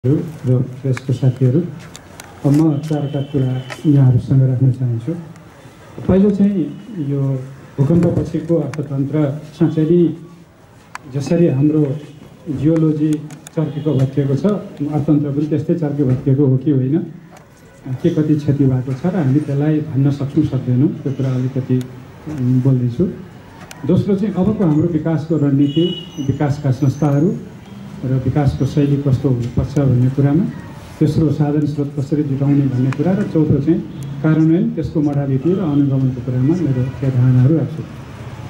र प्रेसको साथीहरू म चारवटा कुरा यहाँहरूसँग राख्न चाहन्छु। पहिलो चाहिँ यो भूकम्प पछिको अर्थतन्त्र साँच्चै नै जसरी हाम्रो जियोलोजी चर्केको भत्किएको छ अर्थतन्त्र पनि त्यस्तै चर्के भत्किएको हो कि होइन के कति क्षति भएको छ र हामी त्यसलाई भन्न सक्छौँ सक्दैनौँ त्यो कुरा अलिकति बोल्दैछु। दोस्रो चाहिँ अबको हाम्रो विकासको रणनीति विकासका संस्थाहरू र विकासको शैली कस्तो हुनुपर्छ भन्ने कुरामा तेस्रो साधन स्रोत कसरी जुटाउने भन्ने कुरा र चौथो चाहिँ कार्यान्वयन त्यसको मोडालिटी र अनुगमनको कुरामा मेरो केही धारणाहरू राख्छु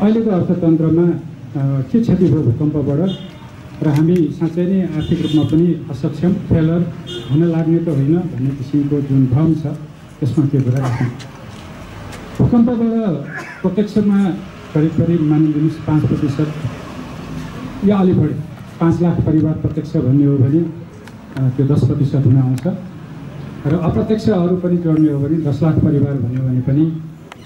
अहिलेको अर्थतन्त्रमा के क्षति भयो भूकम्पबाट र हामी साँच्चै नै आर्थिक रूपमा पनि असक्षम फेलर हुन लाग्ने त होइन भन्ने किसिमको जुन भ्रम छ त्यसमा त्यो कुरा राख्नु भूकम्पबाट प्रत्यक्षमा करिब करिब मानिलिनुहोस् पाँच प्रतिशत या अलि बढी पाँच लाख परिवार प्रत्यक्ष भन्ने हो भने त्यो दस प्रतिशत हुन आउँछ। र अप्रत्यक्ष अरू पनि जोड्ने हो भने दस लाख परिवार भन्यो भने पनि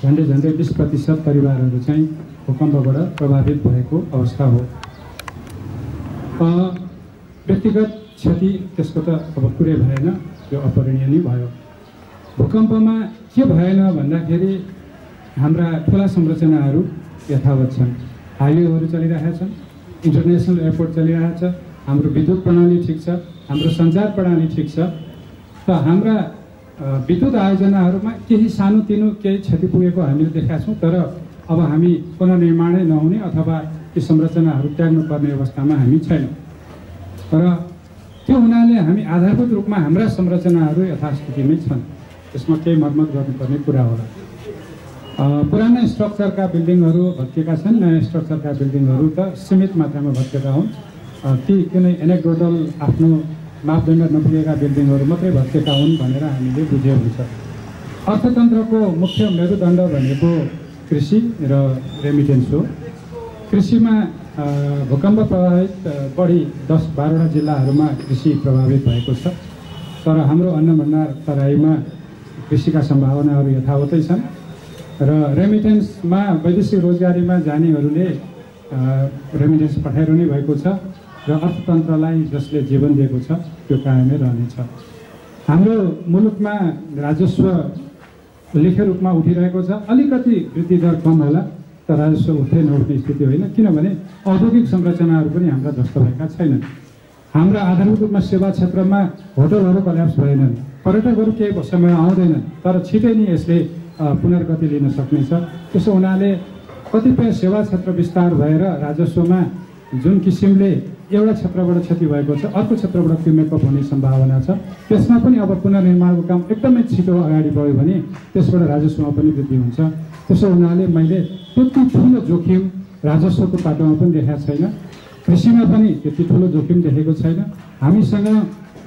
झन्डै झन्डै बिस प्रतिशत परिवारहरू चाहिँ भूकम्पबाट प्रभावित भएको अवस्था हो। व्यक्तिगत क्षति त्यसको त अब कुरै भएन त्यो अपरणीय नै भयो। भूकम्पमा के भएन भन्दाखेरि हाम्रा ठुला संरचनाहरू यथावत छन्। हाइवेहरू चलिरहेका छन् इन्टरनेसनल एयरपोर्ट चलिरहेको छ। हाम्रो विद्युत प्रणाली ठिक छ हाम्रो सञ्चार प्रणाली ठिक छ। त हाम्रा विद्युत आयोजनाहरूमा केही सानोतिनो केही क्षति पुगेको हामीले देखाएको छौँ तर अब हामी पुनर्निर्माणै नहुने अथवा ती संरचनाहरू त्याग्नुपर्ने अवस्थामा हामी छैनौँ। र त्यो हुनाले हामी आधारभूत रूपमा हाम्रा संरचनाहरू यथास्थितिमै छन्। त्यसमा केही मर्मत गर्नुपर्ने कुरा होला। पुराना स्ट्रक्चरका बिल्डिङहरू भत्किएका छन्। नयाँ स्ट्रक्चरका बिल्डिङहरू त सीमित मात्रामा भत्केका हुन्। ती कुनै एनेक्डोटल आफ्नो मापदण्ड नपुगेका बिल्डिङहरू मात्रै भत्केका हुन् भनेर हामीले बुझे हुन्छ। अर्थतन्त्रको मुख्य मेरुदण्ड भनेको कृषि र रेमिटेन्स हो। कृषिमा भूकम्प प्रभावित बढी दस बाह्रवटा जिल्लाहरूमा कृषि प्रभावित भएको छ। तर हाम्रो अन्न भण्डार तराईमा कृषिका सम्भावनाहरू यथावतै छन्। र रेमिटेन्समा वैदेशिक रोजगारीमा जानेहरूले रेमिटेन्स पठाइरहने भएको छ र अर्थतन्त्रलाई जसले जीवन दिएको छ त्यो कायमै रहनेछ। हाम्रो मुलुकमा राजस्व लेख्य रूपमा उठिरहेको छ। अलिकति वृद्धि दर कम होला तर राजस्व उठ्दै नउठ्ने स्थिति होइन। किनभने औद्योगिक संरचनाहरू पनि हाम्रा ध्वस्त भएका छैनन्। हाम्रा आधारभूत रूपमा सेवा क्षेत्रमा होटलहरू कल्याप्स भएनन्। पर्यटकहरू केही समय आउँदैनन् तर छिटै नै यसले पुनर्गति लिन सक्नेछ। त्यसो हुनाले कतिपय सेवा क्षेत्र विस्तार भएर राजस्वमा जुन किसिमले एउटा क्षेत्रबाट क्षति भएको छ अर्को क्षेत्रबाट त्यो मेकअप हुने सम्भावना छ। त्यसमा पनि अब पुनर्निर्माणको काम एकदमै छिटो अगाडि बढ्यो भने त्यसबाट राजस्वमा पनि वृद्धि हुन्छ। त्यसो हुनाले मैले त्यति ठुलो जोखिम राजस्वको पाटोमा पनि देखाएको छैन। कृषिमा पनि त्यति ठुलो जोखिम देखेको छैन। हामीसँग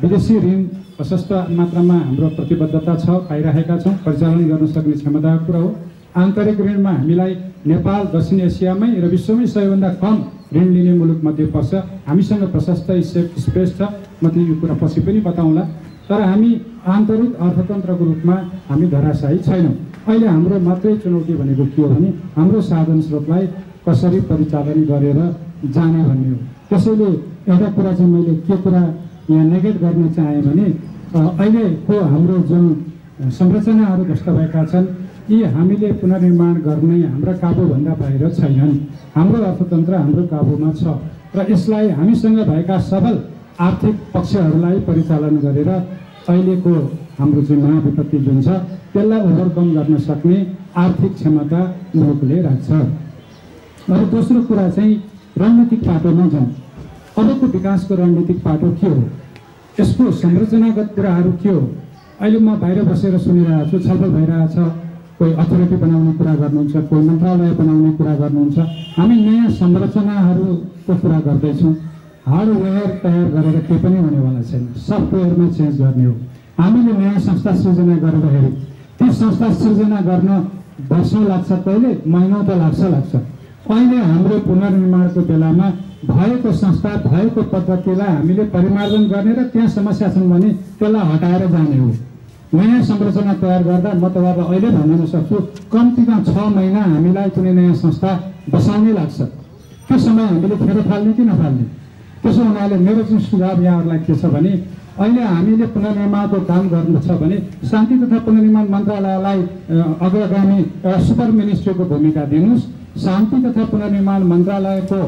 विदेशी ऋण प्रशस्त मात्रामा हाम्रो प्रतिबद्धता छ पाइरहेका छौँ। परिचालन गर्न सक्ने क्षमताको कुरा हो। आन्तरिक ऋणमा हामीलाई नेपाल दक्षिण एसियामै र विश्वमै सबैभन्दा कम ऋण लिने मुलुकमध्ये पर्छ। हामीसँग प्रशस्त स्पेस छ। म त्यो यो कुरा पछि पनि बताउँला। तर हामी आन्तरिक अर्थतन्त्रको रूपमा हामी धराशायी छैनौँ। अहिले हाम्रो मात्रै चुनौती भनेको के हो भने हाम्रो साधन स्रोतलाई कसरी परिचालन गरेर जाने भन्ने हो। त्यसैले एउटा कुरा चाहिँ मैले के कुरा नेगेट गर्न चाहेँ भने अहिलेको हाम्रो जुन संरचनाहरू ध्वस्त भएका छन् यी हामीले पुनर्निर्माण गर्ने हाम्रा काबुभन्दा बाहिर छैनन्। हाम्रो अर्थतन्त्र हाम्रो काबुमा छ र यसलाई हामीसँग भएका सबल आर्थिक पक्षहरूलाई परिचालन गरेर अहिलेको हाम्रो जुन महाविपत्ति जुन छ त्यसलाई ओभरकम गर्न सक्ने आर्थिक क्षमता मुलुकले राख्छ। र दोस्रो कुरा चाहिँ रणनीतिक पाटोमा जाउँ। अबको विकासको रणनीतिक पाटो के हो? यसको संरचनागत कुराहरू के हो? अहिले म बाहिर बसेर सुनिरहेको छु छलफल भइरहेछ कोही अथोरिटी बनाउने कुरा गर्नुहुन्छ कोही मन्त्रालय बनाउने कुरा गर्नुहुन्छ। हामी नयाँ संरचनाहरूको कुरा गर्दैछौँ। हार्डवेयर तयार गरेर केही पनि हुनेवाला छैन। सफ्टवेयरमा चेन्ज गर्ने हो। हामीले नयाँ संस्था सृजना गर्दाखेरि ती संस्था सृजना गर्न वर्षौँ लाग्छ कहिले? महिना त लाग्छ लाग्छ। अहिले हाम्रो पुनर्निर्माणको बेलामा भएको संस्था भएको पद्धतिलाई हामीले परिमार्जन गर्ने र त्यहाँ समस्या छन् भने त्यसलाई हटाएर जाने हो। नयाँ संरचना तयार गर्दा म तपाईँहरूलाई अहिले भन्न सक्छु कम्तीमा छ महिना हामीलाई कुनै नयाँ संस्था बसाउनै लाग्छ। त्यो समय हामीले फेर फाल्ने कि नफाल्ने? त्यसो हुनाले मेरो चाहिँ सुझाव यहाँहरूलाई के छ भने अहिले हामीले पुनर्निर्माणको काम गर्नु छ भने शान्ति तथा पुनर्निर्माण मन्त्रालयलाई अग्रगामी एउटा सुपर मिनिस्ट्रीको भूमिका दिनुहोस्। शान्ति तथा पुनर्निर्माण मन्त्रालयको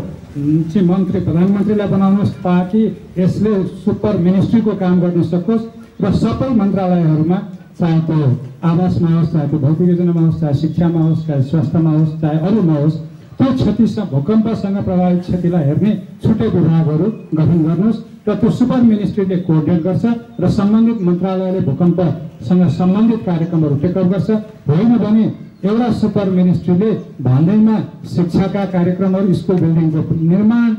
चाहिँ मन्त्री प्रधानमन्त्रीलाई बनाउनुहोस् ताकि यसले सुपर मिनिस्ट्रीको काम गर्न सकोस् र सबै मन्त्रालयहरूमा चाहे त्यो आवासमा होस् चाहे त्यो भौतिक योजनामा होस् चाहे शिक्षामा होस् चाहे स्वास्थ्यमा होस् चाहे अरूमा होस् त्यो क्षतिसँग भूकम्पसँग प्रभावित क्षतिलाई हेर्ने छुट्टै विभागहरू गठन गर्नुहोस् र त्यो सुपर मिनिस्ट्रीले कोअर्डिनेट गर्छ र सम्बन्धित मन्त्रालयले भूकम्पसँग सम्बन्धित कार्यक्रमहरू टेकअप गर्छ। होइन भने एउटा सुपर मिनिस्ट्रीले भन्दैमा शिक्षाका कार्यक्रमहरू स्कुल बिल्डिङको निर्माण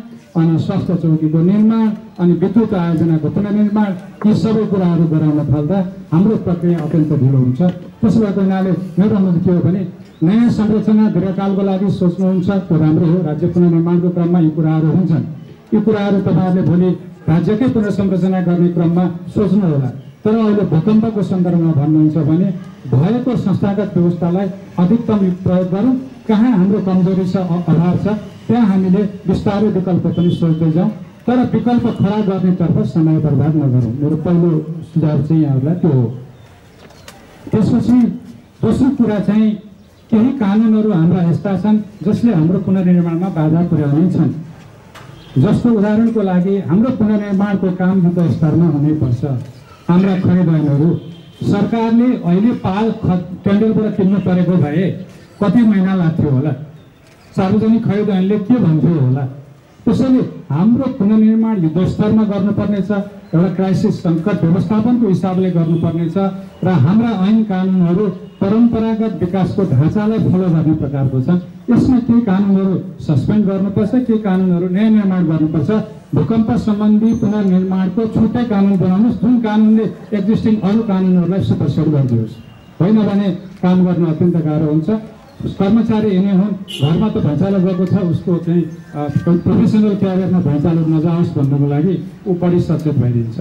अनि स्वास्थ्य चौकीको निर्माण अनि विद्युत आयोजनाको पुनर्निर्माण यी सबै कुराहरू गराउन थाल्दा हाम्रो प्रक्रिया अत्यन्त ढिलो हुन्छ। त्यसो भएको हुनाले मेरो अनुरोध के हो भने नयाँ संरचना दीर्घकालको लागि सोच्नुहुन्छ त्यो राम्रो हो राज्य पुनर्निर्माणको क्रममा यी कुराहरू हुन्छन्। यी कुराहरू तपाईँहरूले भोलि राज्यकै पुनर्संरचना गर्ने क्रममा सोच्नु होला तर अहिले भूकम्पको सन्दर्भमा भन्नुहुन्छ भने भएको संस्थागत व्यवस्थालाई अधिकतम प्रयोग गरौँ। कहाँ हाम्रो कमजोरी छ अभाव छ त्यहाँ हामीले बिस्तारै विकल्प पनि सोच्दै जाउँ तर विकल्प खडा गर्नेतर्फ समय बर्बाद नगरौँ। मेरो पहिलो सुझाव चाहिँ यहाँहरूलाई त्यो हो। त्यसपछि दोस्रो कुरा चाहिँ केही कानुनहरू हाम्रा यस्ता छन् जसले हाम्रो पुनर्निर्माणमा बाधा पुर्याउने छन्। जस्तो उदाहरणको लागि हाम्रो पुनर्निर्माणको काम युद्ध स्तरमा हुनैपर्छ। हाम्रा खरिद ऐनहरू सरकारले अहिले पाल ख टेन्डरबाट किन्नु परेको भए कति महिना लाग्थ्यो होला? सार्वजनिक खरिद ऐनले के भन्थ्यो होला? त्यसैले हाम्रो पुनर्निर्माण युद्ध स्तरमा गर्नुपर्नेछ एउटा क्राइसिस सङ्कट व्यवस्थापनको हिसाबले गर्नुपर्नेछ र हाम्रा ऐन कानुनहरू परम्परागत विकासको ढाँचालाई फलो गर्ने प्रकारको छन्। यसमा केही कानुनहरू सस्पेन्ड गर्नुपर्छ केही कानुनहरू नयाँ निर्माण गर्नुपर्छ। भूकम्प सम्बन्धी पुनर्निर्माणको छुट्टै कानुन बनाउनुहोस्। जुन कानुनले एक्जिस्टिङ अरू कानुनहरूलाई सुपरसेट गरिदियोस्। होइन भने काम गर्न अत्यन्त गाह्रो हुन्छ। कर्मचारी हिँड्ने हुन्। घरमा त भैँचालो गएको छ उसको चाहिँ प्रोफेसनल क्यारियरमा भैँचालो नजाओस् भन्नुको लागि ऊ बढी सचेत भइदिन्छ।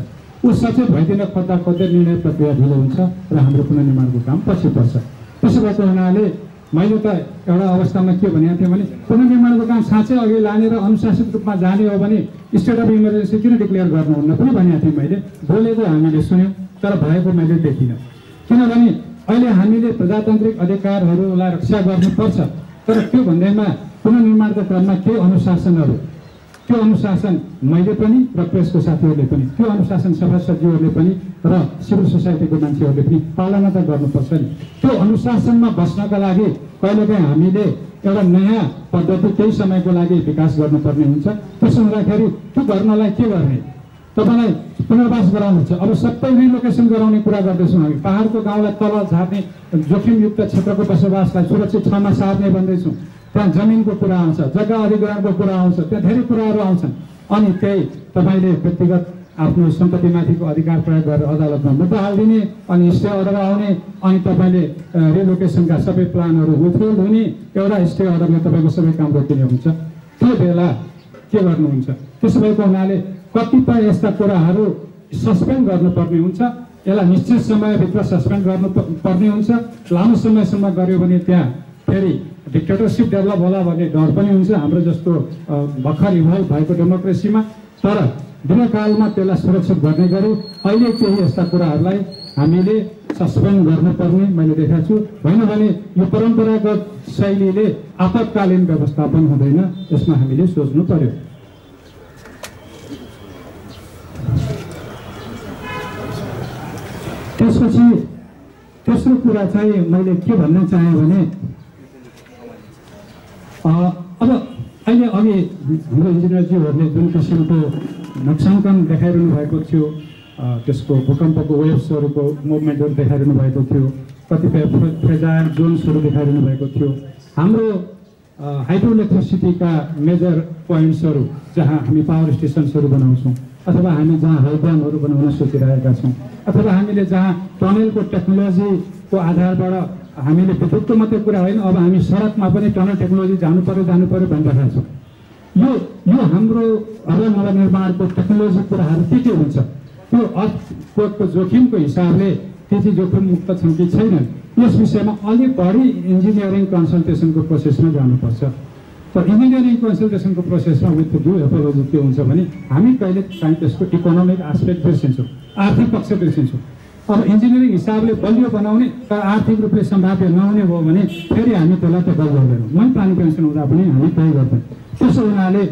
ऊ सचेत भइदिन खोज्दा खोज्दै निर्णय प्रक्रिया ढिलो हुन्छ र हाम्रो पुनर्निर्माणको काम पछि पर्छ। त्यसो भएको हुनाले मैले त एउटा अवस्थामा के भनेको थिएँ भने पुनर्निर्माणको काम साँच्चै अघि लाने र अनुशासित रूपमा जाने हो भने स्टेट अफ इमर्जेन्सी किन डिक्लेयर गर्नुहुन्न पनि भनेको थिएँ मैले। बोलेको हामीले सुन्यौँ तर भएको मैले देखिनँ। किनभने अहिले हामीले प्रजातान्त्रिक अधिकारहरूलाई रक्षा गर्नुपर्छ। तर त्यो भन्दैमा पुनर्निर्माणको क्रममा के अनुशासनहरू त्यो अनुशासन मैले पनि र प्रेसको साथीहरूले पनि त्यो अनुशासन सभासचिवहरूले पनि र सिभिल सोसाइटीको मान्छेहरूले पनि पालना त गर्नुपर्छ नि। त्यो अनुशासनमा बस्नका लागि कहिलेकाहीँ हामीले एउटा नयाँ पद्धति केही समयको लागि विकास गर्नुपर्ने हुन्छ। त्यसो हुँदाखेरि त्यो गर्नलाई के गर्ने? तपाईँलाई पुनर्वास गराउनु छ। अब सबै रिलोकेसन गराउने कुरा गर्दैछौँ हामी। पाहाडको गाउँलाई तल झार्ने जोखिमयुक्त क्षेत्रको बसोबासलाई सुरक्षित ठाउँमा सार्ने भन्दैछौँ। त्यहाँ जमिनको कुरा आउँछ जग्गा अधिग्रहणको कुरा आउँछ त्यहाँ धेरै कुराहरू आउँछन्। अनि त्यही तपाईँले व्यक्तिगत आफ्नो सम्पत्तिमाथिको अधिकार प्रयोग गरेर अदालतमा मुद्दा हालिदिने अनि स्टे अर्डर आउने अनि तपाईँले रिलोकेसनका सबै प्लानहरू विथहोल्ड हुने एउटा स्टे अर्डरले तपाईँको सबै काम रोकिने हुन्छ। त्यो बेला के गर्नुहुन्छ? त्यसो भएको हुनाले कतिपय यस्ता कुराहरू सस्पेन्ड गर्नुपर्ने हुन्छ। यसलाई निश्चित समयभित्र सस्पेन्ड गर्नु पर्ने हुन्छ। लामो समयसम्म गऱ्यो भने त्यहाँ फेरि डिक्टेटरसिप डेभलप होला भन्ने डर पनि हुन्छ हाम्रो जस्तो भर्खर इभल्भ भएको डेमोक्रेसीमा। तर दीर्घकालमा त्यसलाई सुरक्षित गर्ने गरी अहिले केही यस्ता कुराहरूलाई हामीले सस्पेन्ड गर्नुपर्ने मैले देखाएको छु। होइन भने यो परम्परागत शैलीले आपतकालीन व्यवस्थापन हुँदैन यसमा हामीले सोच्नु पर्यो। त्यसपछि तेस्रो कुरा चाहिँ मैले के भन्न चाहेँ भने अब अहिले अघि हाम्रो इन्जिनियरज्यूहरूले जुन किसिमको नक्साङ्कन देखाइरहनु भएको थियो त्यसको भूकम्पको वेभ्सहरूको मुभमेन्टहरू देखाइरहनु भएको थियो कतिपय फ्रेजाइल जोन्सहरू देखाइरहनु भएको थियो हाम्रो हाइड्रो इलेक्ट्रिसिटीका मेजर पोइन्ट्सहरू जहाँ हामी पावर स्टेसन्सहरू बनाउँछौँ अथवा हामी जहाँ हाइड्यामहरू बनाउन सोचिरहेका छौँ अथवा हामीले जहाँ टनलको टेक्नोलोजीको आधारबाट हामीले विद्युतको मात्रै कुरा होइन अब हामी सडकमा पनि टनल टेक्नोलोजी जानु पर्यो जानु पर्यो भनिरहेका छौँ। यो यो हाम्रो अब नवनिर्माणको टेक्नोलोजी कुराहरू के के हुन्छ? त्यो अर्थको जोखिमको हिसाबले त्यति जोखिम मुक्त छन् कि छैनन्? यस विषयमा अलिक बढी इन्जिनियरिङ कन्सल्टेसनको प्रोसेसमा जानुपर्छ। तर इन्जिनियरिङ कन्सल्टेसनको प्रोसेसमा विथ ड्यु एपोलोजी के हुन्छ भने हामी कहिले काहीँ त्यसको इकोनोमिक आस्पेक्ट बिर्सिन्छौँ आर्थिक पक्ष बिर्सिन्छौँ अब इन्जिनियरिङ हिसाबले बलियो बनाउने तर आर्थिक रूपले सम्भाव्य नहुने भयो भने फेरि हामी त्यसलाई त गर्दैनौँ मै प्राणी पेन्सन हुँदा पनि हामी तय गर्छौँ। त्यसो हुनाले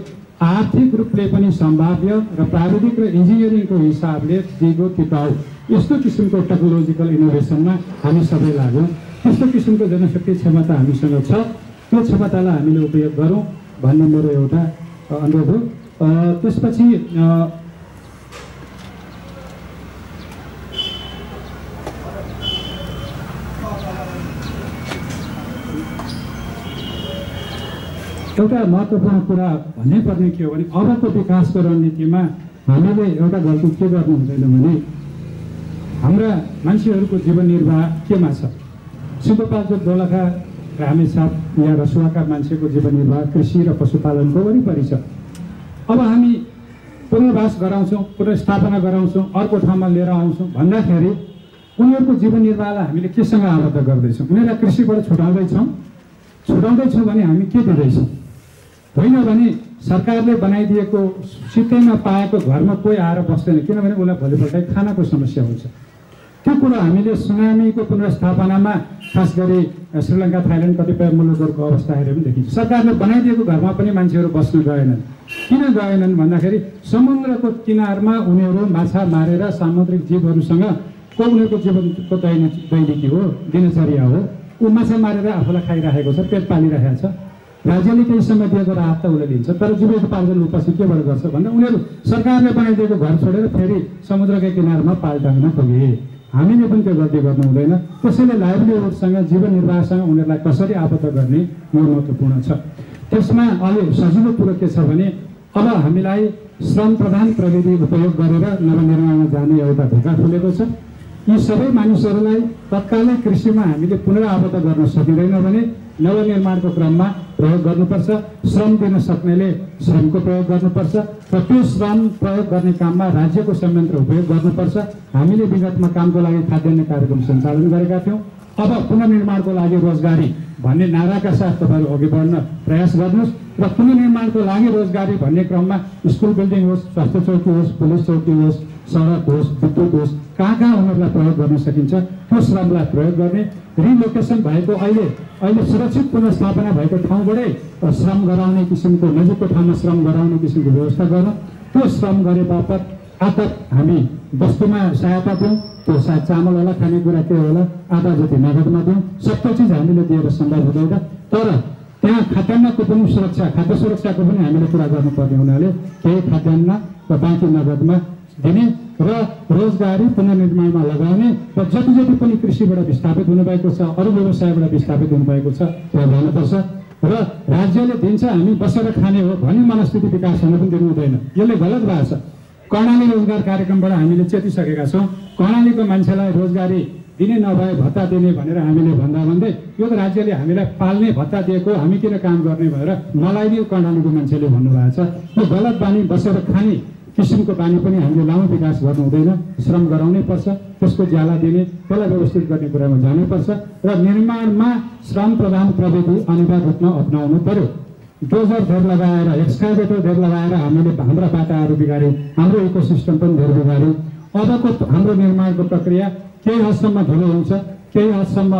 आर्थिक रूपले पनि सम्भाव्य र प्राविधिक र इन्जिनियरिङको हिसाबले दिगो टिकाउ यस्तो किसिमको टेक्नोलोजिकल इनोभेसनमा हामी सबै लागौँ त्यस्तो किसिमको जनशक्ति क्षमता हामीसँग छ। त्यो क्षमतालाई हामीले उपयोग गरौँ भन्ने मेरो एउटा अनुरोध हो। त्यसपछि एउटा महत्त्वपूर्ण कुरा भन्नै पर्ने के हो भने अबको विकासको रणनीतिमा हामीले एउटा गल्ती के गर्नु हुँदैन भने हाम्रा मान्छेहरूको जीवन निर्वाह केमा छ? सिन्धुपाल्चोक दोलखा रामेछाप या रसुवाका मान्छेको जीवन निर्वाह कृषि र पशुपालनको वरिपरि छ। अब हामी पुनर्वास गराउँछौँ पुनर्स्थापना गराउँछौँ अर्को ठाउँमा लिएर आउँछौँ भन्दाखेरि उनीहरूको जीवन निर्वाहलाई हामीले केसँग आबद्ध गर्दैछौँ? उनीहरूलाई कृषिबाट छुटाउँदैछौँ। छुटाउँदैछौँ भने हामी के दिँदैछौँ? होइन भने सरकारले बनाइदिएको सित्तैमा पाएको घरमा कोही आएर बस्दैन किनभने उसलाई भोलिपल्ट खानाको समस्या हुन्छ। त्यो कुरो हामीले सुनामीको पुनर्स्थापनामा खास गरी श्रीलङ्का थाइल्यान्ड कतिपय मुलुकहरूको अवस्था हेरेर पनि देखिन्छ। सरकारले बनाइदिएको घरमा पनि मान्छेहरू बस्न गएनन्। किन गएनन् भन्दाखेरि समुद्रको किनारमा उनीहरू माछा मारेर सामुद्रिक जीवहरूसँग को उनीहरूको जीवनको दैनिकी हो दिनचर्या हो ऊ माछा मारेर आफूलाई खाइराखेको छ पेट पालिरहेको छ। राज्यले केही समय दिएको राहत त उसले दिन्छ तर जीविकोपार्जन उपासी केबाट गर्छ भन्दा उनीहरू सरकारले बनाइदिएको घर छोडेर फेरि समुद्रकै किनारमा पाल टाङ्न पुगे। हामीले पनि त्यो गल्ती गर्नु हुँदैन। त्यसैले लाइभलीहुडसँग जीवन निर्वाहसँग उनीहरूलाई कसरी आबद्ध गर्ने यो महत्त्वपूर्ण छ। त्यसमा अलि सजिलो कुरो के छ भने अब हामीलाई श्रम प्रधान प्रविधि उपयोग गरेर नवनिर्माणमा जाने एउटा ढोका खुलेको छ। यी सबै मानिसहरूलाई तत्कालै कृषिमा हामीले पुनरावद्ध गर्न सकिँदैन भने नवनिर्माणको क्रममा प्रयोग गर्नुपर्छ। श्रम दिन सक्नेले श्रमको प्रयोग गर्नुपर्छ र त्यो श्रम प्रयोग गर्ने काममा राज्यको संयन्त्र उपयोग गर्नुपर्छ। हामीले विगतमा कामको लागि खाद्यान्न कार्यक्रम सञ्चालन गरेका थियौँ। अब पुनर्निर्माणको लागि रोजगारी भन्ने नाराका साथ तपाईँहरू अघि बढ्न प्रयास गर्नुहोस् र पुनर्निर्माणको लागि रोजगारी भन्ने क्रममा स्कुल बिल्डिङ होस् स्वास्थ्य चौकी होस् पुलिस चौकी होस् सडक होस् विद्युत होस् कहाँ कहाँ उनीहरूलाई प्रयोग गर्न सकिन्छ त्यो श्रमलाई प्रयोग गर्ने रिलोकेसन भएको अहिले अहिले सुरक्षित पुनर्स्थापना भएको ठाउँबाटै श्रम गराउने किसिमको नजिकको ठाउँमा श्रम गराउने किसिमको व्यवस्था गर्न त्यो श्रम गरे बापत आतक हामी वस्तुमा सहायता दिउँ त्यो सायद चामल होला खानेकुरा के होला आधा जति नगदमा दिउँ सबै चिज हामीले दिएर सम्भव हुँदैन। तर त्यहाँ खाद्यान्नको पनि सुरक्षा खाद्य सुरक्षाको पनि हामीले कुरा गर्नुपर्ने हुनाले केही खाद्यान्न र बाँकी नगदमा दिने र रोजगारी पुनर्निर्माणमा लगाउने र जति जति पनि कृषिबाट विस्थापित हुनुभएको छ अरू व्यवसायबाट विस्थापित हुनुभएको छ त्यो गर्नुपर्छ। र राज्यले दिन्छ हामी बसेर खाने हो भन्ने मनस्थिति विकास हुन पनि दिनु हुँदैन। यसले गलत भएको छ। कर्णाली रोजगार कार्यक्रमबाट हामीले चेतिसकेका छौँ। कर्णालीको मान्छेलाई रोजगारी दिने नभए भत्ता दिने भनेर हामीले भन्दा भन्दै यो त राज्यले हामीलाई पाल्ने भत्ता दिएको हामी किन काम गर्ने भनेर मलाई नै कर्णालीको मान्छेले भन्नुभएको छ। यो गलत बानी बसेर खाने किसिमको बानी पनि हामीले लामो विकास गर्नु हुँदैन। श्रम गराउनै पर्छ त्यसको ज्याला दिने त्यसलाई व्यवस्थित गर्ने कुरामा जानैपर्छ र निर्माणमा श्रम प्रदान प्रविधि अनिवार्य रूपमा अप्नाउनु पर्यो। डोजर धेर लगाएर एक्सकाइभेटर धेर लगाएर हामीले हाम्रा बाटाहरू बिगाऱ्यौँ हाम्रो इको सिस्टम पनि धेर बिगाऱ्यौँ अबको हाम्रो निर्माणको प्रक्रिया केही हदसम्म ढिलो हुन्छ केही हदसम्म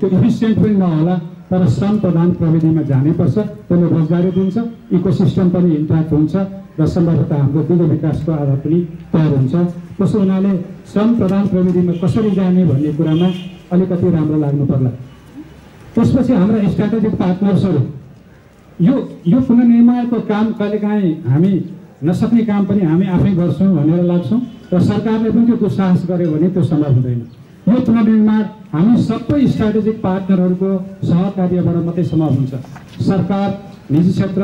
त्यो इफिसियन्ट पनि नहोला। तर श्रम प्रदान प्रविधिमा जानैपर्छ त्यसले रोजगारी दिन्छ इको सिस्टम पनि इन्ट्याक्ट हुन्छ र सम्भवतः हाम्रो दिगो विकासको आधार पनि तयार हुन्छ। त्यसो हुनाले श्रम प्रदान प्रविधिमा कसरी जाने भन्ने कुरामा अलिकति राम्रो लाग्नु पर्ला। त्यसपछि हाम्रा स्ट्राटेजिक पार्टनर्सहरू यो यो पुनर्निर्माणको काम कहिलेकाहीँ हामी नसक्ने काम पनि हामी आफै गर्छौँ भनेर लाग्छौँ र सरकारले पनि त्यो दुस्साहस गर्यो भने त्यो सम्भव हुँदैन। यो पुनर्निर्माण हामी सबै स्ट्राटेजिक पार्टनरहरूको सहकार्यबाट मात्रै सम्भव हुन्छ। सरकार निजी क्षेत्र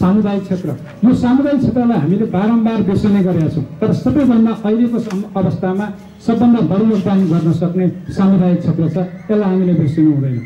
सामुदायिक क्षेत्र। यो सामुदायिक क्षेत्रलाई हामीले बारम्बार बिर्सने गरेका छौँ। तर सबैभन्दा अहिलेको अवस्थामा सबभन्दा बढी योगदान गर्न सक्ने सामुदायिक क्षेत्र छ। यसलाई हामीले बिर्सिनु हुँदैन।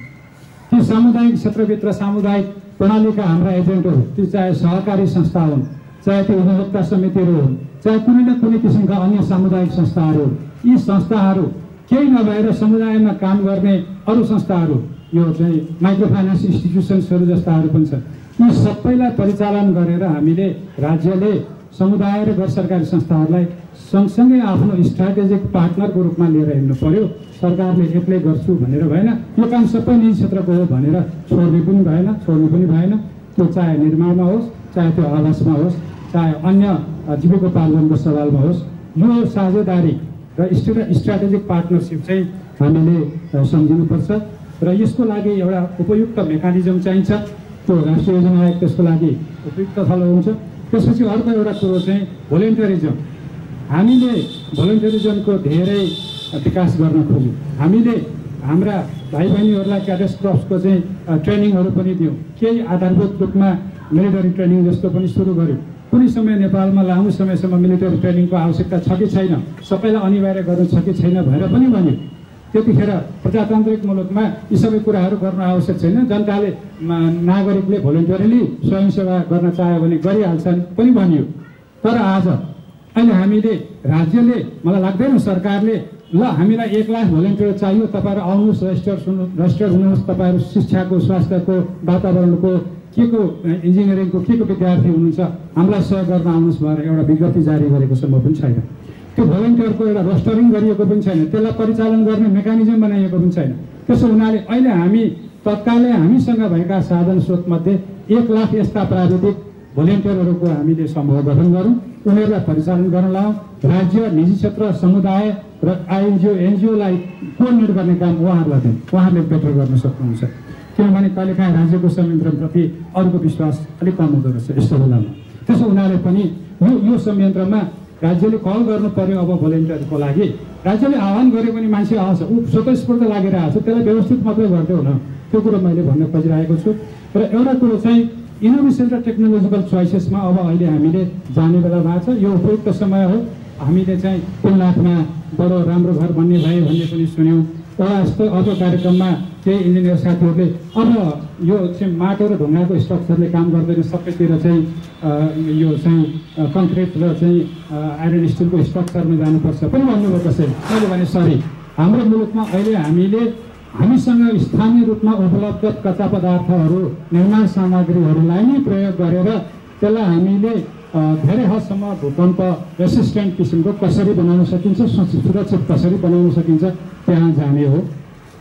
ती सामुदायिक क्षेत्रभित्र सामुदायिक प्रणालीका हाम्रा एजेन्टहरू ती चाहे सहकारी संस्था हुन् चाहे त्यो उपभोक्ता समितिहरू हुन् चाहे कुनै न कुनै किसिमका अन्य सामुदायिक संस्थाहरू यी संस्थाहरू केही नभएर समुदायमा काम गर्ने अरू संस्थाहरू यो चाहिँ माइक्रो फाइनेन्स इन्स्टिट्युसन्सहरू जस्ताहरू पनि छन्। यी सबैलाई परिचालन गरेर हामीले राज्यले समुदाय र गैर सरकारी संस्थाहरूलाई सँगसँगै आफ्नो स्ट्राटेजिक पार्टनरको रूपमा लिएर हिँड्नु पर्यो। सरकारले एक्लै गर्छु भनेर भएन। यो काम सबै निजी क्षेत्रको हो भनेर छोड्ने पनि भएन छोड्नु पनि भएन। त्यो चाहे निर्माणमा होस् चाहे त्यो आवासमा होस् चाहे अन्य जीविकोपार्जनको सवालमा होस् यो साझेदारी र स्ट्रा स्ट्राटेजिक पार्टनरसिप चाहिँ हामीले सम्झिनुपर्छ। र यसको लागि एउटा उपयुक्त मेकानिजम चाहिन्छ। त्यो राष्ट्रिय योजना आयोग त्यसको लागि उपयुक्त थलो हुन्छ। त्यसपछि अर्को एउटा कुरो चाहिँ भोलिन्टरिजम हामीले भोलिन्टरिजमको धेरै विकास गर्न खोज्यौँ। हामीले हाम्रा भाइ बहिनीहरूलाई क्याडेस क्रप्सको चाहिँ ट्रेनिङहरू पनि दियौँ। केही आधारभूत रूपमा मिलिटरी ट्रेनिङ जस्तो पनि सुरु गऱ्यौँ। कुनै समय नेपालमा लामो समयसम्म मिलिटरी ट्रेनिङको आवश्यकता छ कि छैन? सबैलाई अनिवार्य गर्नु छ कि छैन भनेर पनि भन्यो। त्यतिखेर प्रजातान्त्रिक मुलुकमा यी सबै कुराहरू गर्न आवश्यक छैन। जनताले नागरिकले भोलिन्टियरली स्वयंसेवा गर्न चाह्यो भने गरिहाल्छन् पनि भनियो। तर आज अहिले हामीले राज्यले मलाई लाग्दैन सरकारले ल हामीलाई एक लाख भोलिन्टियर चाहियो तपाईँहरू आउनुहोस् रजिस्टर सुन्नु रजिस्टर हुनुहोस् तपाईँहरू शिक्षाको स्वास्थ्यको वातावरणको के को इन्जिनियरिङको के को विद्यार्थी हुनुहुन्छ? हामीलाई सहयोग गर्न आउनुहोस् भनेर एउटा विज्ञप्ति जारी गरेको सम्भव पनि छैन। त्यो भोलिन्टियरको एउटा रस्टरिङ गरिएको पनि छैन। त्यसलाई परिचालन गर्ने मेकानिजम बनाइएको पनि छैन। त्यसो हुनाले अहिले हामी तत्कालै हामीसँग भएका साधन स्रोतमध्ये एक लाख यस्ता प्राविधिक भोलिन्टियरहरूको हामीले समूह गठन गरौँ। उनीहरूलाई परिचालन गर्न लाउँ। राज्य निजी क्षेत्र समुदाय र आइएनजिओ एनजिओलाई कोअर्डिनेट गर्ने काम उहाँहरूलाई दिउँ। उहाँहरूले बेटर गर्न सक्नुहुन्छ। किनभने कहिलेकाहीँ राज्यको संयन्त्रप्रति अरूको विश्वास अलिक कम हुँदो रहेछ यस्तो बेलामा त्यसो हुनाले पनि यो यो संयन्त्रमा राज्यले कल गर्नु पर्यो अब भोलिन्टियरको लागि। राज्यले आह्वान गर्यो भने मान्छे आउँछ। ऊ स्वतस्फूर्त लागिरहेको छ त्यसलाई व्यवस्थित मात्रै गरिदेऊ न त्यो कुरो मैले भन्न खोजिरहेको छु। र एउटा कुरो चाहिँ इनोभेसन र टेक्नोलोजिकल चोइसेसमा अब अहिले हामीले जाने बेला भएको छ। यो उपयुक्त समय हो। हामीले चाहिँ तिन लाखमा बडो राम्रो घर बन्ने भए भन्ने पनि सुन्यौँ। एउटा यस्तो अर्को कार्यक्रममा केही इन्जिनियर साथीहरूले अब यो चाहिँ माटो र ढुङ्गाको स्ट्रक्चरले काम गर्दैन सबैतिर चाहिँ यो चाहिँ कङ्क्रिट र चाहिँ आइरन स्टिलको स्ट्रक्चरमा जानुपर्छ। पनि भन्नुभयो कसैले मैले भने सरी हाम्रो मुलुकमा अहिले हामीले हामीसँग स्थानीय रूपमा उपलब्ध कच्चा पदार्थहरू निर्माण सामग्रीहरूलाई नै प्रयोग गरेर त्यसलाई हामीले धेरै हदसम्म भूकम्प रेसिस्टेन्ट किसिमको कसरी बनाउन सकिन्छ सुरक्षित कसरी बनाउन सकिन्छ त्यहाँ जाने हो।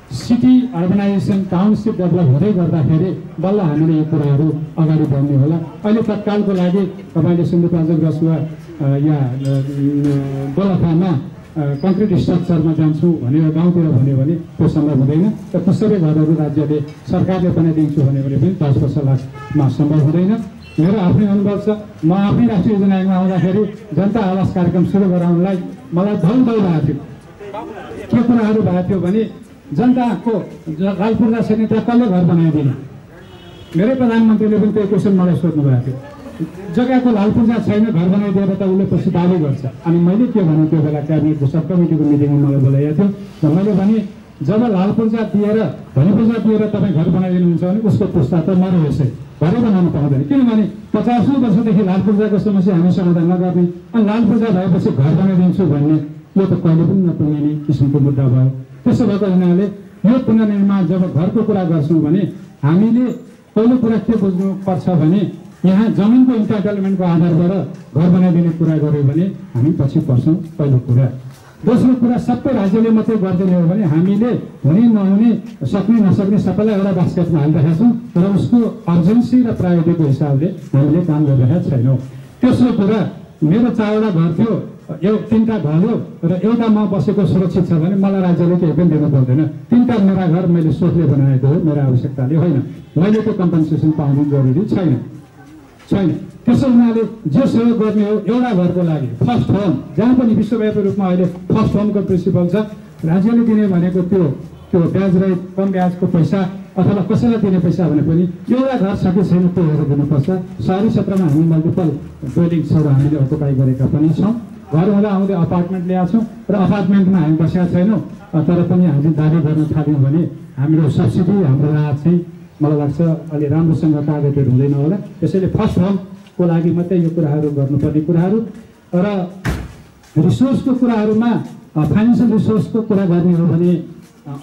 सिटी अर्गनाइजेसन टाउनसिप डेभलप हुँदै गर्दाखेरि बल्ल हामीले यो कुराहरू अगाडि बढ्ने होला। अहिले तत्कालको लागि तपाईँले सिन्धुपाल्चोक रसुवा या दोलखामा कङ्क्रिट स्ट्रक्चरमा जान्छु भनेर गाउँतिर भन्यो भने त्यो सम्भव हुँदैन। र कसरी घरहरू राज्यले सरकारले पनि दिन्छु भन्यो भने पनि दस वर्ष लाखमा सम्भव हुँदैन। मेरो आफ्नै अनुभव छ। म आफ्नै राष्ट्रिय योजनामा आउँदाखेरि जनता आवास कार्यक्रम सुरु गराउनलाई मलाई धौ धौ भएको थियो। के कुराहरू भएको थियो भने जनताको लाल पूर्जा छैन त्यहाँ कसले घर बनाइदिने? मेरै प्रधानमन्त्रीले पनि त्यही क्वेसन मलाई सोध्नु भएको थियो। जग्गाको लाल पूर्जा छैन घर बनाइदिएर त उसले पछि दाबी गर्छ। अनि मैले के भने त्यो बेला क्याबिनेटको सब कमिटीको मिटिङमा मलाई बोलाइएको थियो। र मैले भने जब लाल पूर्जा दिएर धनी दिएर तपाईँ घर बनाइदिनुहुन्छ भने उसको पुस्ता त यसै घरै बनाउनु पाउँदैन। किनभने पचासौँ वर्षदेखि लाल पूर्जाको समस्या हामी समाधान नगर्ने अनि लाल पूर्जा भएपछि घर बनाइदिन्छु भन्ने यो त कहिले पनि नपुग्ने किसिमको मुद्दा भयो। त्यसो भएको हुनाले यो पुनर्निर्माण जब घरको कुरा गर्छौँ भने हामीले पहिलो कुरा के बुझ्नुपर्छ भने यहाँ जमिनको इन्टाइटलमेन्टको आधारबाट घर बनाइदिने कुरा गऱ्यो भने हामी पछि पर्छौँ पहिलो कुरा। दोस्रो कुरा सबै राज्यले मात्रै गरिदिने हो भने हामीले हुने नहुने सक्ने नसक्ने सबैलाई एउटा बास्केटमा हालिरहेका छौँ र उसको अर्जेन्सी र प्रायोरिटीको हिसाबले हामीले काम गरिरहेका छैनौँ। तेस्रो कुरा मेरो चारवटा घर थियो। यो तिनवटा हो र एउटा म बसेको सुरक्षित छ भने मलाई राज्यले केही पनि दिनु पर्दैन। तिनवटा मेरा घर मैले सोचले बनाएको हो मेरो आवश्यकताले होइन। मैले त्यो कम्पन्सेसन पाउनु जरुरी छैन। छैन। त्यसो हुनाले जे सहयोग गर्ने हो एउटा घरको लागि फर्स्ट होम जहाँ पनि विश्वव्यापी रूपमा अहिले फर्स्ट होमको प्रिन्सिपल छ। राज्यले दिने भनेको त्यो त्यो ब्याज रहित कम ब्याजको पैसा अथवा कसैलाई दिने पैसा भने पनि एउटा घर छ कि छैन त्यो हेरेर दिनुपर्छ सहरी क्षेत्रमा हामी मल्टिपल बिल्डिङ्सहरू हामीले अकुपाई गरेका पनि छौँ। घर हुँदा आउँदै अपार्टमेन्ट ल्याएको छौँ र अपार्टमेन्टमा हामी बसेका छैनौँ। तर पनि हामी दाबी गर्न थाल्यौँ भने हाम्रो सब्सिडी हाम्रो राहत चाहिँ मलाई लाग्छ अलि राम्रोसँग टार्गेटेड हुँदैन होला। त्यसैले फर्स्ट होमको लागि मात्रै यो कुराहरू गर्नुपर्ने कुराहरू र रिसोर्सको कुराहरूमा फाइनेन्सियल रिसोर्सको कुरा गर्ने हो भने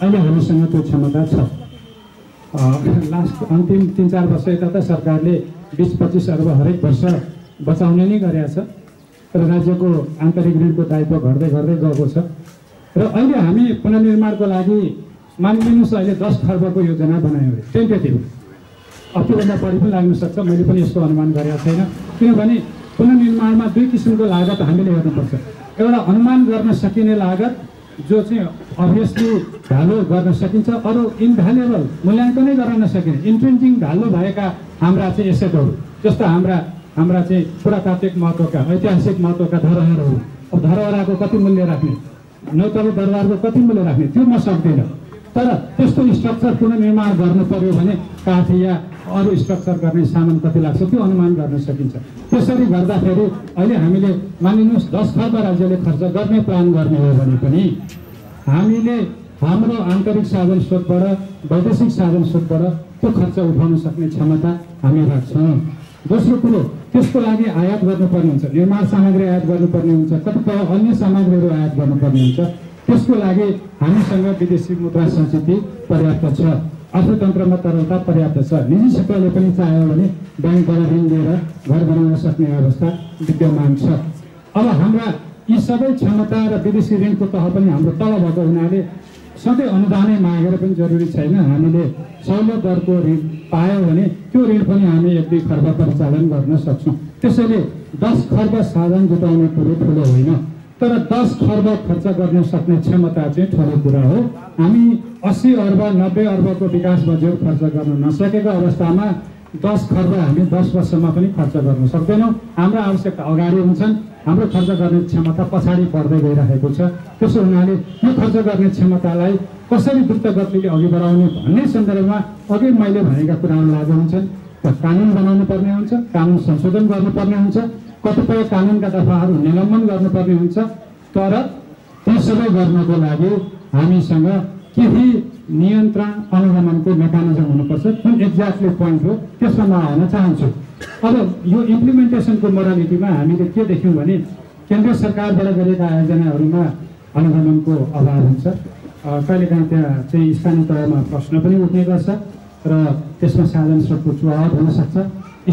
अहिले हामीसँग त्यो क्षमता छ। लास्ट अन्तिम तिन चार वर्ष यता त सरकारले बिस पच्चिस अर्ब हरेक वर्ष बचाउने नै गरेका छ। र राज्यको आन्तरिक ऋणको दायित्व घट्दै घट्दै गएको छ। र अहिले हामी पुनर्निर्माणको लागि मानिलिनुहोस् अहिले दस खर्बको योजना बनायौँ। अरे टेन्टेटिभ अब बढी पनि लाग्न सक्छ मैले पनि यस्तो अनुमान गरेको छैन। किनभने पुनर्निर्माणमा दुई किसिमको लागत हामीले हेर्नुपर्छ। एउटा अनुमान गर्न सकिने लागत जो चाहिँ अभियसली भ्यालु गर्न सकिन्छ अरू इन्भ्यालुएबल मूल्याङ्कनै गर्न नसकिने इन्ट्रेन्जिङ भ्यालु भएका हाम्रा चाहिँ एसेटहरू जस्तो हाम्रा हाम्रा चाहिँ पुरातात्विक महत्त्वका ऐतिहासिक महत्त्वका धरोहरहरू अब धरोहरको कति मूल्य राख्ने? नौतलो दरबारको कति मूल्य राख्ने? त्यो म सक्दिनँ। तर त्यस्तो स्ट्रक्चर पुनर्निर्माण गर्नु पर्यो भने काठ या अरू स्ट्रक्चर गर्ने सामान कति लाग्छ त्यो अनुमान गर्न सकिन्छ। त्यसरी गर्दाखेरि अहिले हामीले मानिनुहोस् दस खर्ब राज्यले खर्च गर्ने प्लान गर्ने हो भने पनि हामीले हाम्रो आन्तरिक साधन स्रोतबाट वैदेशिक साधन स्रोतबाट त्यो खर्च उठाउन सक्ने क्षमता हामी राख्छौँ। दोस्रो कुरो त्यसको लागि आयात गर्नुपर्ने हुन्छ। निर्माण सामग्री आयात गर्नुपर्ने हुन्छ। कतिपय अन्य सामग्रीहरू आयात गर्नुपर्ने हुन्छ। त्यसको लागि हामीसँग विदेशी मुद्रा संस्कृति पर्याप्त छ। अर्थतन्त्रमा तरलता पर्याप्त छ। निजी क्षेत्रले पनि चाह्यो भने ब्याङ्कबाट ऋण लिएर घर बनाउन सक्ने अवस्था विद्यमान छ। अब हाम्रा यी सबै क्षमता र विदेशी ऋणको तह पनि हाम्रो तल भएको हुनाले सधैँ अनुदानै मागेर पनि जरुरी छैन। हामीले सहुलियत दरको ऋण पायौँ भने त्यो ऋण पनि हामी एक दुई खर्ब परिचालन गर्न सक्छौँ। त्यसैले दस खर्ब साधन जुटाउने कुरो ठुलो होइन। तर दस खर्ब खर्च गर्न सक्ने क्षमता चाहिँ ठुलो कुरा हो। हामी अस्सी अर्ब नब्बे अर्बको विकास बजेट खर्च गर्न नसकेको अवस्थामा दस खर्ब हामी दस वर्षमा पनि खर्च गर्न सक्दैनौँ। हाम्रो आवश्यकता अगाडि हुन्छन्। हाम्रो खर्च गर्ने क्षमता पछाडि बढ्दै गइरहेको छ। त्यसो हुनाले यो खर्च गर्ने क्षमतालाई कसरी द्रुत गतिले अघि बढाउने भन्ने सन्दर्भमा अघि मैले भनेका कुराहरू लागु हुन्छन्। कानुन बनाउनु पर्ने हुन्छ कानुन संशोधन गर्नुपर्ने हुन्छ कतिपय कानुनका दफाहरू निलम्बन गर्नुपर्ने हुन्छ। तर ती सबै गर्नको लागि हामीसँग केही नियन्त्रण अनुगमनको मेकानिजम हुनुपर्छ जुन एक्ज्याक्टली पोइन्ट हो त्यसमा म आउन चाहन्छु। अब यो इम्प्लिमेन्टेसनको मोडालिटीमा हामीले के देख्यौँ भने केन्द्र सरकारबाट गरेका आयोजनाहरूमा अनुगमनको अभाव हुन्छ। कहिलेकाहीँ त्यहाँ चाहिँ स्थानीय तहमा प्रश्न पनि उठ्ने गर्छ र त्यसमा साधन स्रोतको चुहावट हुनसक्छ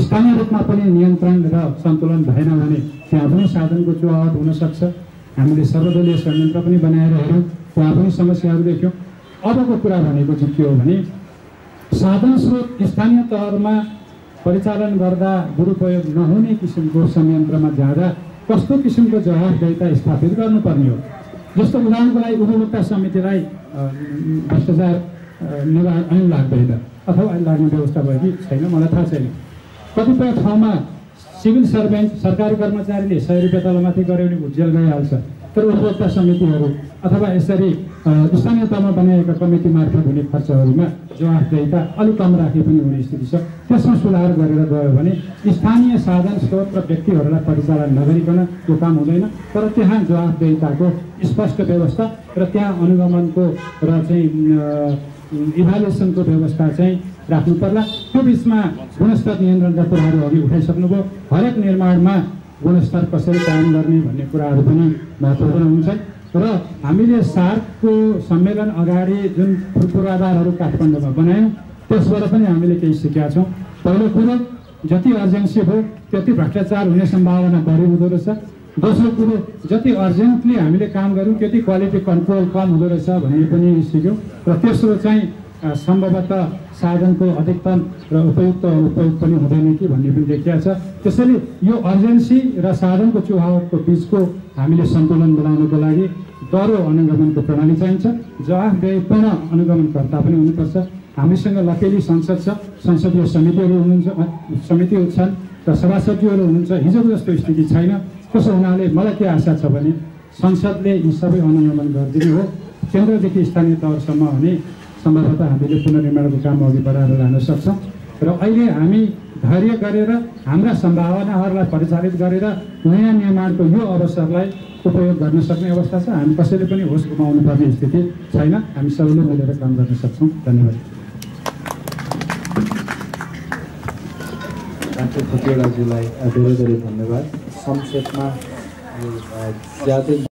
स्थानीय रूपमा पनि नियन्त्रण र सन्तुलन भएन भने त्यहाँ पनि साधनको चुहावट हुनसक्छ हामीले सर्वदलीय संयन्त्र पनि बनाएर हेऱ्यौँ त्यहाँ पनि समस्याहरू देख्यौँ। अबको कुरा भनेको चाहिँ के हो भने साधन स्रोत स्थानीय तहमा परिचालन गर्दा दुरुपयोग नहुने किसिमको संयन्त्रमा जाँदा कस्तो किसिमको जवाबदेता स्थापित गर्नुपर्ने हो। जस्तो उदाहरणको लागि उपभोक्ता समितिलाई भ्रष्टाचार निवारण ऐन लाग्दैन अथवा ऐन लाग्ने व्यवस्था भयो कि छैन मलाई थाहा छैन। कतिपय ठाउँमा सिभिल सर्भेन्ट सरकारी कर्मचारीले सय रुपियाँ तलमाथि गऱ्यो भने जेल गइहाल्छ तर उपभोक्ता समितिहरू अथवा यसरी स्थानीय तहमा बनाएका कमिटी मार्फत हुने खर्चहरूमा जवाफदेहिता अलिक कम राखे पनि हुने स्थिति छ। त्यसमा सुधार गरेर गयो भने स्थानीय साधन स्रोत र व्यक्तिहरूलाई परिचालन नगरिकन त्यो काम हुँदैन। तर त्यहाँ जवाफदेहिताको स्पष्ट व्यवस्था र त्यहाँ अनुगमनको र चाहिँ इभालुएसनको व्यवस्था चाहिँ राख्नु पर्ला त्यो बिचमा गुणस्तर नियन्त्रणका कुराहरू अघि उठाइसक्नुभयो। हरेक निर्माणमा गुणस्तर कसरी कायम गर्ने भन्ने कुराहरू पनि महत्त्वपूर्ण हुन्छन् र हामीले सार्कको सम्मेलन अगाडि जुन पूर्वाधारहरू काठमाडौँमा बनायौँ त्यसबाट पनि हामीले केही सिकेका छौँ। पहिलो कुरो जति अर्जेन्सी हो त्यति भ्रष्टाचार हुने सम्भावना बढी हुँदो रहेछ। दोस्रो कुरो जति अर्जेन्टली हामीले काम गऱ्यौँ त्यति क्वालिटी कन्ट्रोल कम हुँदो रहेछ भन्ने पनि सिक्यौँ। र तेस्रो चाहिँ सम्भवतः साधनको अधिकतम र उपयुक्त उपयोग पनि हुँदैन कि भन्ने पनि देखिया छ। त्यसैले यो अर्जेन्सी र साधनको चुहावटको बिचको हामीले सन्तुलन बनाउनको लागि दह्रो अनुगमनको प्रणाली चाहिन्छ। जवाफदेहीपूर्ण अनुगमनकर्ता पनि हुनुपर्छ। हामीसँग लकेली संसद छ। संसदीय समितिहरू हुनुहुन्छ समितिहरू छन् र सभासदीहरू हुनुहुन्छ। हिजोको जस्तो स्थिति छैन। त्यसो हुनाले मलाई के आशा छ भने संसदले यी सबै अनुगमन गरिदिने हो। केन्द्रदेखि स्थानीय तहसम्म भने सम्भवतः हामीले पुनर्निर्माणको काम अघि बढाएर लान सक्छौँ। र अहिले हामी धैर्य गरेर हाम्रा सम्भावनाहरूलाई परिचालित गरेर नयाँ निर्माणको यो अवसरलाई उपयोग गर्न सक्ने अवस्था छ। हामी कसैले पनि होस गुमाउनु पर्ने स्थिति छैन। हामी सबैले मिलेर काम गर्न सक्छौँ। धन्यवाद। डाक्टर धेरै धेरै धन्यवाद। संक्षेपमा